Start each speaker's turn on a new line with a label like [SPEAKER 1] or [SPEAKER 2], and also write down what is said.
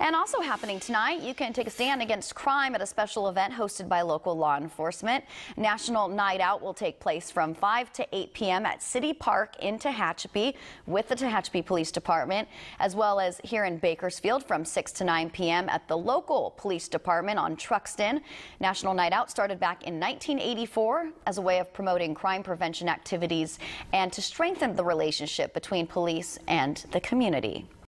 [SPEAKER 1] And also happening tonight, you can take a stand against crime at a special event hosted by local law enforcement. National Night Out will take place from 5 to 8 p.m. at City Park in Tehachapi with the Tehachapi Police Department, as well as here in Bakersfield from 6 to 9 p.m. at the local police department on Truxtun. National Night Out started back in 1984 as a way of promoting crime prevention activities and to strengthen the relationship between police and the community.